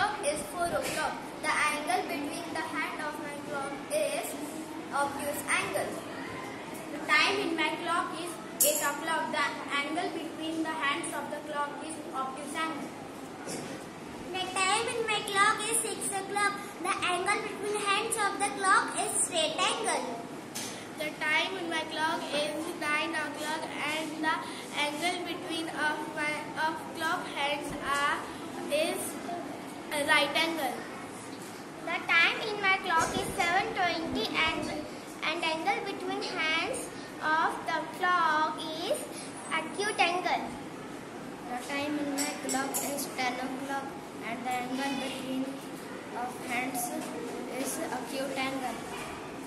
clock is 4 o'clock. The angle between the hand of my clock is obtuse angle. The time in my clock is 8 o'clock. The angle between the hands of the clock is obtuse angle. The time in my clock is 6 o'clock. The angle between hands of the clock is straight angle. Right angle. The time in my clock is 7.20 and, and angle between hands of the clock is acute angle. The time in my clock is 10 o'clock and the angle between